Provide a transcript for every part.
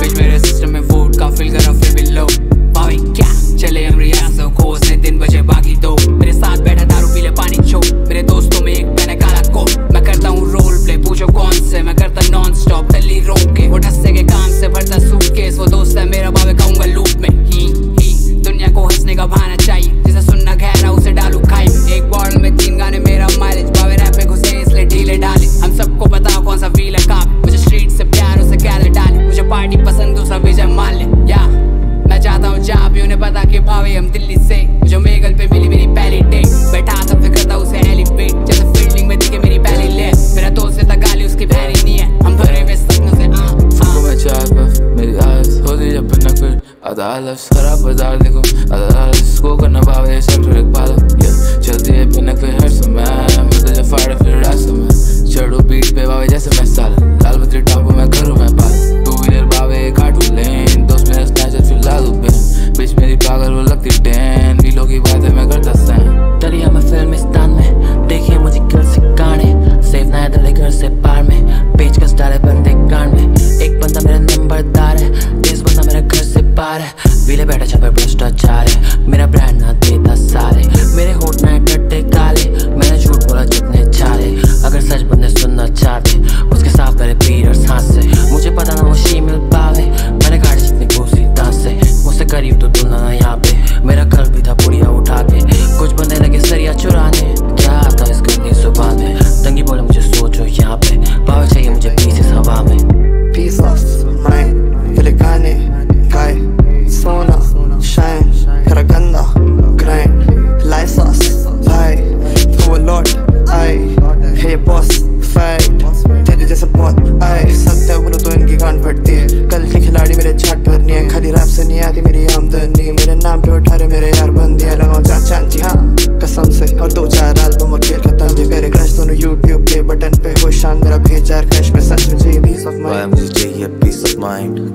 बिच मेरे सिस्टम में वोट का फिल करा फिर भी पता कि भावे हम दिल्ली से। जो मेगल पे मिली मेरी पहली डेट बैठा था फिर करता उसे एलिवेट जैसे फील्डिंग में दिखे मेरी पहली ले मेरा दोस्त से गाली उसकी बहरी नहीं है। हम भरे हुए सपनों से आ मैं चाहता but मेरी eyes होती जब भी अदालत सारा बाज़ार देखो। अदालत को करना भावे एक पालो से पार में पेच कस डाले बंदे कान में एक बंदा मेरा नंबरदार है तेज बंदा मेरा घर से पार है वीले बैठा छपे भ्रष्टाचार है मेरा ब्रांड ना देता सारे मेरे होठ ना टट्टे काले मैंने झूठ बोला जितने चाले अगर सच बंदे सुनना चाहते उसके साफ़ करे पीर और सांस से मुझे पता ना वो शीमिल पावे मैंने गाड़ी जितनी घूसी दांत से मुझसे करीब तो तू ना यहाँ पे मेरा कल भी था पुड़िया उठा के कुछ बंदे लगे सरिया चुराने क्या आता इस गंदी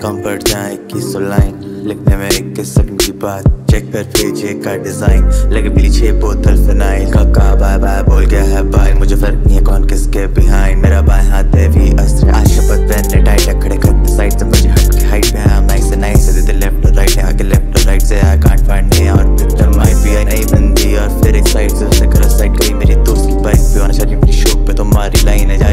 कम पड़ जाए की सुलाइन लिखने में एक सेकंड की बात। चेक कर भेजिए का डिज़ाइन लगे पीछे बोतल फिनाइल का का बाय बाय बोल गया है बाय मुझे फ़र्क नहीं है कौन किसके बिहाइंड मेरा बाय हाथ है भी अस्त्र। आशा पर पहनने टाइट खड़े करते साइड से मुझे हट के हाइट पे हम नाइस नाइस से दे लेफ़्ट टू राइट आगे लेफ़्ट टू राइट से आई कांट फाइंड मी और पिक्चर माय बी आई नहीं बंदी और फिर एक साइड से उसे कर साइड गई मेरी दोस्त की बाइक पे। आना चाहिए मेरी शॉप पे तो मारी लाइन है।